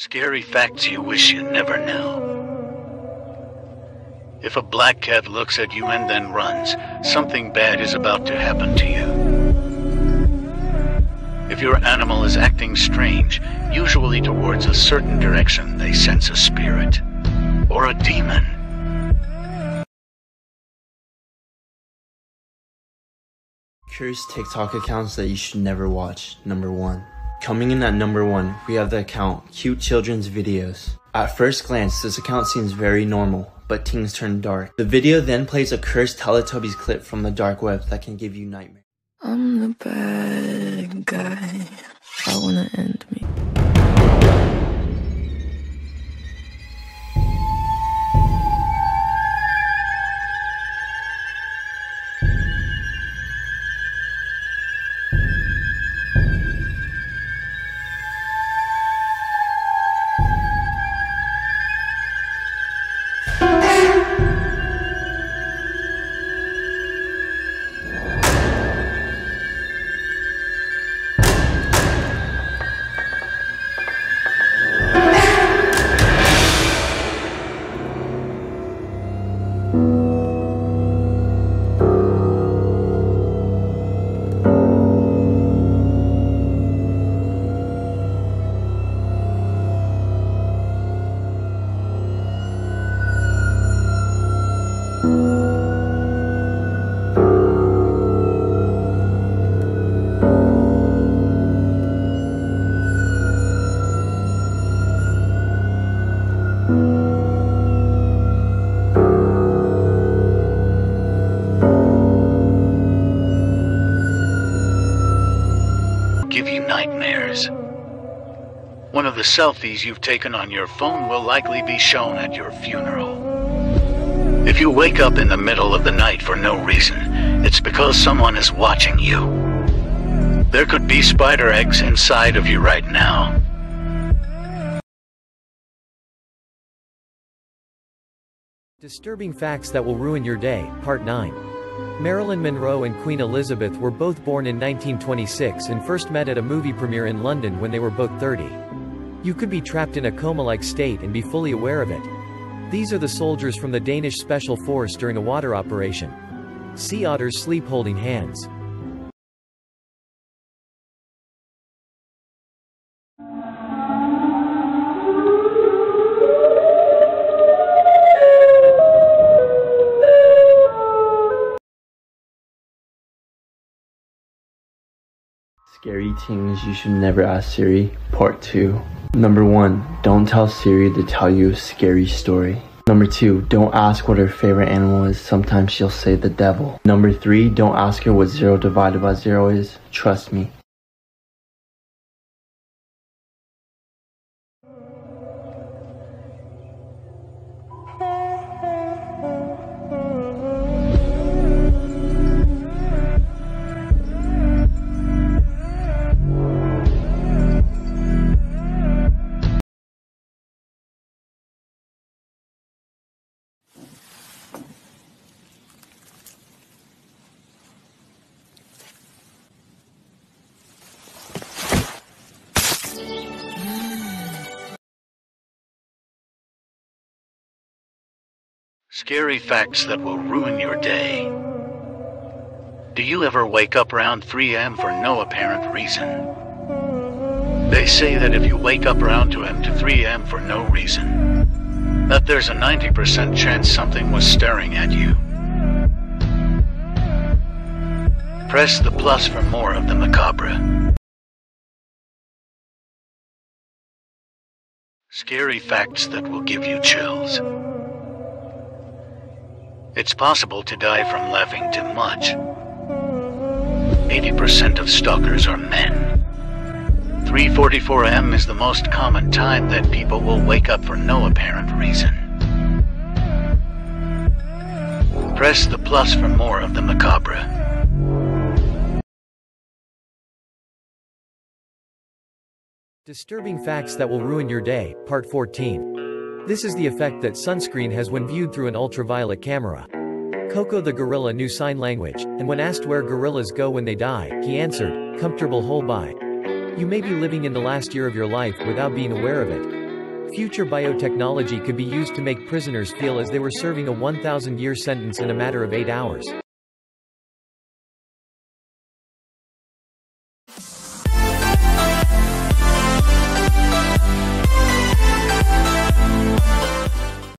Scary facts you wish you never knew. If a black cat looks at you and then runs, something bad is about to happen to you. If your animal is acting strange, usually towards a certain direction, they sense a spirit or a demon. Cursed TikTok accounts that you should never watch. Number one. Coming in at number one, we have the account Cute Children's Videos. At first glance, this account seems very normal, but things turn dark. The video then plays a cursed Teletubbies clip from the dark web that can give you nightmares. I'm the bad guy. Give you nightmares. One of the selfies you've taken on your phone will likely be shown at your funeral. If you wake up in the middle of the night for no reason, it's because someone is watching you. There could be spider eggs inside of you right now. Disturbing Facts That Will Ruin Your Day, Part 9. Marilyn Monroe and Queen Elizabeth were both born in 1926 and first met at a movie premiere in London when they were both 30. You could be trapped in a coma-like state and be fully aware of it. These are the soldiers from the Danish Special Force during a water operation. Sea otters sleep holding hands. Scary things you should never ask Siri, Part 2. Number 1. Don't tell Siri to tell you a scary story. Number 2. Don't ask what her favorite animal is, sometimes she'll say the devil. Number 3. Don't ask her what 0 divided by 0 is, trust me. Scary facts that will ruin your day. Do you ever wake up around 3 a.m. for no apparent reason? They say that if you wake up around 2 a.m. to 3 a.m. for no reason, that there's a 90% chance something was staring at you. Press the plus for more of the macabre. Scary facts that will give you chills. It's possible to die from laughing too much. 80% of stalkers are men. 3:44 a.m. is the most common time that people will wake up for no apparent reason. Press the plus for more of the macabre. Disturbing Facts That Will Ruin Your Day, Part 14. This is the effect that sunscreen has when viewed through an ultraviolet camera. Koko the gorilla knew sign language, and when asked where gorillas go when they die, he answered, comfortable hole by. You may be living in the last year of your life without being aware of it. Future biotechnology could be used to make prisoners feel as they were serving a 1,000-year sentence in a matter of eight hours.